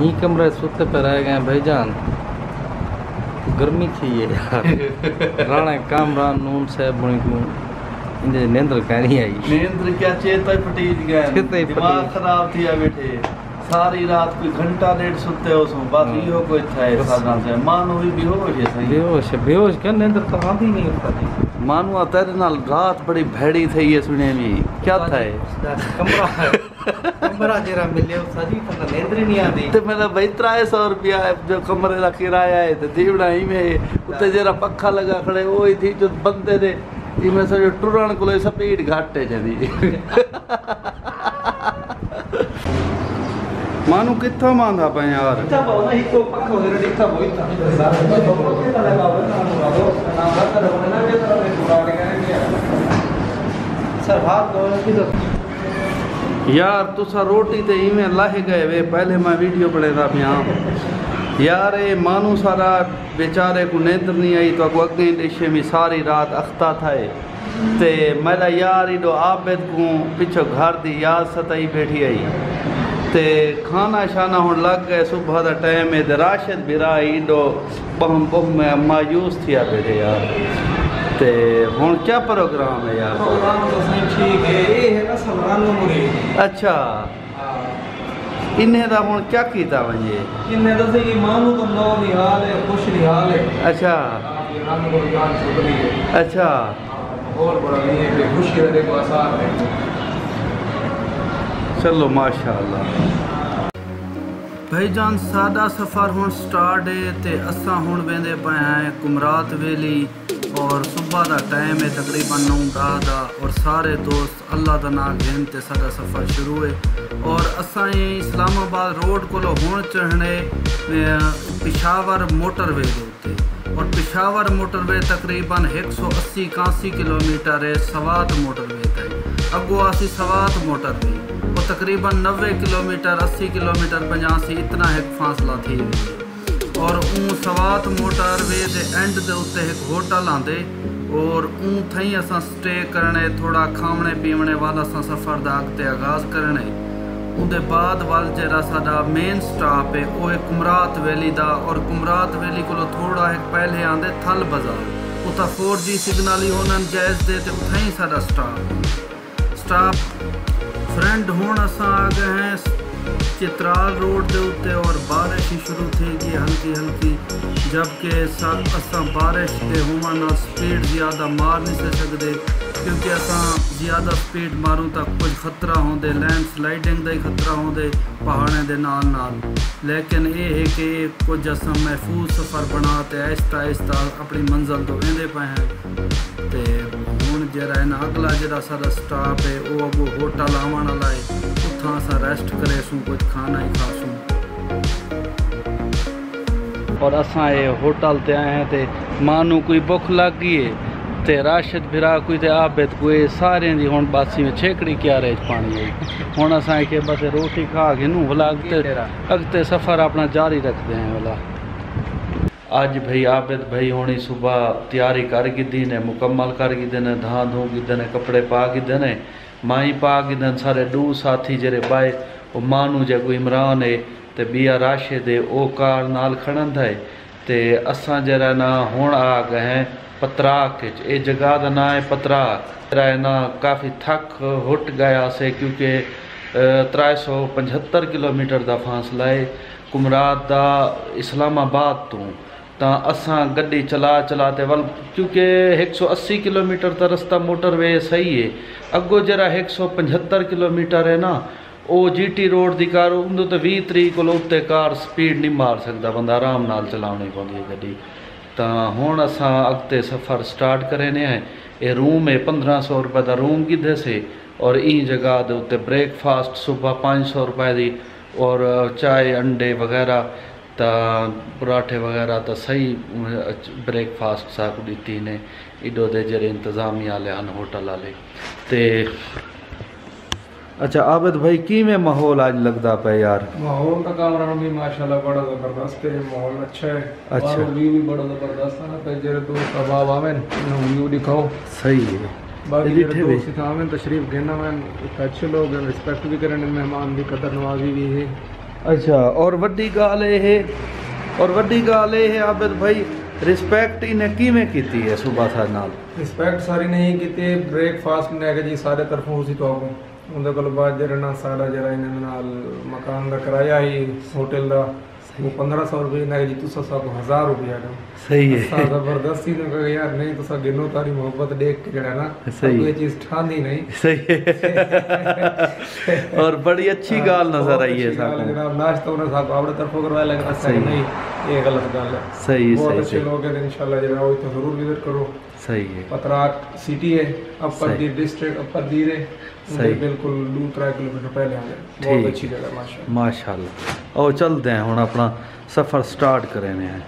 यहीं कमरे सुते पे रह गए भाईजान गर्मी थी ये यार। राणा कामरान नून साहब बणी को इनजे निंद्र कहनी आई। नींद क्या चेता ही फटीज गया चेता ही दिमाग खराब थी बैठे। सारी रात कोई घंटा लेट सुते हो। सो बस। इहो कोई था सादा से। मानो भी बेहोश है सही। बेहोश बेहोश क्या? निंद्र तो आती नहीं होता मानो तेरे नाल रात बड़ी भैड़ी थी ये सुने भी क्या था ये? कमरा है कमरा जरा मिले सजी तो निंद्र ही नहीं आती ਤੇ ਮੇਰਾ ਬਈ 300 ਰੁਪਿਆ ਜੋ ਕਮਰੇ ਦਾ ਕਿਰਾਇਆ ਹੈ ਤੇ ਦੀਵਣਾ ਹੀ ਮੇ ਉੱਤੇ ਜਿਹੜਾ ਪੱਖਾ ਲਗਾ ਖੜੇ ਉਹ ਹੀ ਥੀ ਜੋ ਬੰਦੇ ਦੇ ਇਵੇਂ ਸੋ ਜੋ ਟੁਰਨ ਕੋਲੇ ਸਪੀਡ ਘੱਟ ਹੈ ਜਦੀ ਮਾਨੂੰ ਕਿੱਥੋਂ ਮੰਦਾ ਪਿਆ ਯਾਰ Kita bawa itu pak kau dari kita bawa itu. Kita dah bawa nama bawa nama kita dah mana dia tahu itu bawa dengan dia. Sir हाथ यार, तुसा रोटी तो इवें लह गए वे, पहले मैं वीडियो बने था पिया। यार ये मानू सारा बेचारे को नींद नहीं आई तो अगे डिशे में सारी रात अख्ता था ते मेरा यार एडो आबेद को पिछो घर की याद सताई बैठी आई। ते खाना शाना हूँ लग गए, सुबह का टाइम है राशद बिरा एडो बहम बहम मायूस थिया बैठे यार। ਤੇ ਹੁਣ ਕਿਆ ਪ੍ਰੋਗਰਾਮ ਹੈ ਯਾਰ? ਪ੍ਰੋਗਰਾਮ ਤਾਂ ਸਹੀ ਠੀਕ ਹੈ ਇਹ ਹੈ ਨਾ ਸਵਰਨ ਮੁਰੀ। ਅੱਛਾ। ਇੰਨੇ ਦਾ ਹੁਣ ਕੀ ਕੀਤਾ ਵੰਜੇ ਇਹਨੇ ਦਾ ਸਹੀ ਮਾਂ ਨੂੰ ਕੰਮ ਨਾ ਨਿਹਾਲ ਹੈ ਖੁਸ਼ ਨਿਹਾਲ ਹੈ। ਅੱਛਾ। ਅੱਛਾ। ਹੋਰ ਬੜਾ ਨਹੀਂ ਹੈ ਕਿ ਖੁਸ਼ ਕੋ ਆਸਾਰ ਹੈ। ਚਲੋ ਮਾਸ਼ਾਅੱਲਾ। ਭਾਈਜਾਨ ਸਾਡਾ ਸਫ਼ਰ ਹੁਣ ਸਟਾਰਟ ਹੈ ਤੇ ਅਸਾਂ ਹੁਣ ਵੇਂਦੇ ਪਏ ਆਏ ਕੁਮਰਾਤ ਵੇਲੀ। ਔਰ ਸਵੇਰ ਦਾ ਟਾਈਮ ਹੈ ਤਕਰੀਬਨ 9:10 ਦਾ ਔਰ ਸਾਰੇ ਦੋਸਤ ਅੱਲਾ ਦਾ ਨਾਮ ਲੈਣ ਤੇ ਸਾਡਾ ਸਫ਼ਰ ਸ਼ੁਰੂ ਹੈ ਔਰ ਅਸਾਂ ਇਹ ਇਸਲਾਮਾਬਾਦ ਰੋਡ ਕੋਲੋਂ ਹੁਣ ਚੜ੍ਹਨੇ ਅਹ, ਪਿਸ਼ਾਵਰ ਮੋਟਰਵੇ ਦੇ ਉੱਤੇ ਔਰ ਪਿਸ਼ਾਵਰ ਮੋਟਰਵੇ ਤਕਰੀਬਨ 180 81 ਕਿਲੋਮੀਟਰ ਹੈ ਸਵਾਤ ਮੋਟਰਵੇ ਤਾਈਂ ਅੱਗੋਂ ਅਸੀਂ ਸਵਾਤ ਮੋਟਰਵੇ वो तकरीबन 90 किलोमीटर 80 किलोमीटर पंजाह से इतना एक फासला थी और ऊं Swat motorway J and they उते एक होटल आते और ऊं थई असां स्टे करणे थोड़ा खाने पीवणे वाल अस सफ़र दा अॻिते आगाज़ करने उनदे बाद वाल जरा साडा मेन स्टॉप है ओ एक कुमरात वैली दा और कुमरात वैली को थोड़ा एक पहले आते थल बाज़ार उता फोर जी सिग्नल ही होने जायज़ दे ते उथई साडा स्टॉप स्टॉप फ्रेंड हुन अस आ गए हैं चित्राल रोड के उत्ते और बारिश ही शुरू थी हल्की हल्की, जबकि असा बारिश के हुम स्पीड ज़्यादा मार नहीं सकते क्योंकि अस ज़्यादा स्पीड मारूँ तो कुछ खतरा होंगे लैंडस्लाइडिंग का ही खतरा होंगे पहाड़े के नाल नाल। लेकिन यह है कि कुछ अस महफूज सफ़र बनाते आहिस्ता आहिस्ता अपनी मंजिल तो रेंदे पाए हैं। तो हूँ जरा अगला जरा सा स्टाफ है वह अगो होटल आवन वाला है। थोड़ा सा रेस्ट करे सूं कुझु खाना ई खासूं और असां हे होटल ते आए हैं ते मानू कोई भुख लग गई है ते राशिद बिरा कोई ते आबिद कोई सारे दी हुन बासी में छेकड़ी क्या रे पानी आई हुन असां के बस रोटी खा के नु भला अगते अगते सफ़र अपना जारी रखते हैं भला आज भाई आबिद भाई होनी सुबह तैयारी कर दी ने मुकम्मल कर दी ने धां धो दी ने कपड़े पा दी ने ਨੇ ਮਾਈ ਪਾ ਗਿੱਦੇ ਨੇ ਸਾਰੇ ਦੂ ਸਾਥੀ ਜਿਹੜੇ ਬਾਏ ਉਹ ਮਾਂ ਨੂੰ ਇਮਰਾਨ ਹੈ ਤੇ ਬੀਆ ਰਾਸ਼ਿਦ ਦੇ ਉਹ ਕਾਰ ਨਾਲ ਖੜਨ ਹੈ ਤੇ ਅਸਾਂ ਜਿਹੜਾ ਨਾ ਹੁਣ ਆ ਗਏ ਹੈ ਪਤਰਾਕ ਵਿੱਚ। ਇਹ ਜਗ੍ਹਾ ਦਾ ਨਾਂ ਹੈ ਪਤਰਾਕ। ਜਿਹੜਾ ਨਾ ਕਾਫੀ ਥੱਕ ਹੁੱਟ ਗਿਆ ਸੇ ਕਿਉਂਕਿ ਅ, 375 ਕਿਲੋਮੀਟਰ ਦਾ ਫਾਸਲਾ ਹੈ ਕੁਮਰਾਤ ਦਾ ਇਸਲਾਮਾਬਾਦ ਤੋਂ। ਤਾਂ ਅਸਾਂ ਗੱਡੀ ਚਲਾ ਚਲਾ ਤੇ ਵੱਲ ਕਿਉਂਕਿ 180 ਕਿਲੋਮੀਟਰ ਦਾ ਰਸਤਾ ਮੋਟਰਵੇ ਸਹੀ ਹੈ ਅੱਗੋ ਜਿਹੜਾ 175 ਕਿਲੋਮੀਟਰ ਹੈ ਨਾ ਉਹ ਜੀਟੀ ਰੋਡ ਦੀ ਕਾਰ ਉਹਦੋਂ ਤੇ 20 ਤਰੀਕ ਕੋਲ ਉੱਤੇ ਕਾਰ ਸਪੀਡ ਨਹੀਂ ਮਾਰ ਸਕਦਾ ਬੰਦਾ ਆਰਾਮ ਨਾਲ ਚਲਾਉਣੀ ਪੈਂਦੀ ਹੈ ਗੱਡੀ ਤਾਂ ਹੁਣ ਅਸਾਂ ਅਗਤੇ ਸਫ਼ਰ ਸਟਾਰਟ ਕਰੇ ਨੇ ਇਹ ਰੂਮ ਹੈ 1500 ਰੁਪਏ ਦਾ ਰੂਮ ਕਿੱਥੇ ਸੇ ਔਰ ਇਹ ਜਗ੍ਹਾ ਦੇ ਉੱਤੇ ਬ੍ਰੇਕਫਾਸਟ ਸਵੇਰ 500 ਰੁਪਏ ਦੀ ਔਰ ਚਾਹ ਅੰਡੇ ਵਗੈਰਾ ਤਾਂ ਸਹੀ ਬ੍ਰੇਕਫਾਸਟ ਸਾਕੂ ਦਿੱਤੀ ਨੇ ਇਡੋ ਦੇ ਜਿਹੜੇ ਇੰਤਜ਼ਾਮੀਆ ਵਾਲੇ ਹਨ ਹੋਟਲ ਵਾਲੇ ਤੇ अच्छा आबिद भाई किवें माहौल आज लगदा पे यार माहौल तो कामरान भी माशाल्लाह बड़ा जबरदस्त है माहौल अच्छा है अच्छा। बाहरों व्यू भी बड़ा जबरदस्त है ना पे जेरे दोस्त अबाब आवें व्यू दिखाओ सही है बाकी ये जेरे डिठे दोस्त इत्थे आवें तशरीफ देना में अच्छे लोग हैं रिस्पेक्ट भी करें मेहमान की कदर नवाजी भी है ਅੱਛਾ, ਔਰ ਵੱਡੀ ਗੱਲ ਇਹ, ਔਰ ਵੱਡੀ ਗੱਲ ਇਹ ਹੈ ਆਬਦ ਭਾਈ ਰਿਸਪੈਕਟ ਇਹਨੇ ਕਿਵੇਂ ਕੀਤੀ ਹੈ ਸੁਬਾ ਸਾਡੇ ਨਾਲ? ਰਿਸਪੈਕਟ ਸਾਰੀ ਨਹੀਂ ਕੀਤੀ ਬ੍ਰੇਕਫਾਸਟ ਨੇ ਕਿ ਜੀ ਸਾਰੇ ਤਰਫੋਂ ਉਸੇ ਤੋਂ ਆਗੂ। ਉਹਦੇ ਕੋਲ ਬਾਅਦ ਜਿਹੜਾ ਨਾ ਸਾਡਾ ਜਿਹੜਾ ਇਹਨਾਂ ਨਾਲ ਮਕਾਨ ਦਾ ਕਿਰਾਇਆ ਹੀ ਹੋਟਲ ਦਾ वो पंद्रह सौ रुपये ना जीतू सौ सब हज़ार रुपया का सही है। ज़बरदस्ती ने कहा यार नहीं तो सब गिनो तारी मोहब्बत देख के जड़ा ना सही तो ये चीज़ ठानी नहीं। सही है। और बड़ी अच्छी हाँ, गाल नज़र आई है साहब जनाब नाश तो उन्हें साहब आपने तरफों करवाया लग रहा अच्छा सही नहीं ये गलत गाल है। सही बहुत अच्छे लोग हैं इंशाल्लाह जनाब तो ज़रूर विज़िट करो। सही है। पतरात सिटी है अपर डिस्ट्रिक्ट अपर दीर है सही। बिल्कुल दो त्रै किलोमीटर पहले आ गए। बहुत अच्छी जगह माशा माशाल्लाह। और चलते हैं। हम अपना सफ़र स्टार्ट करें हैं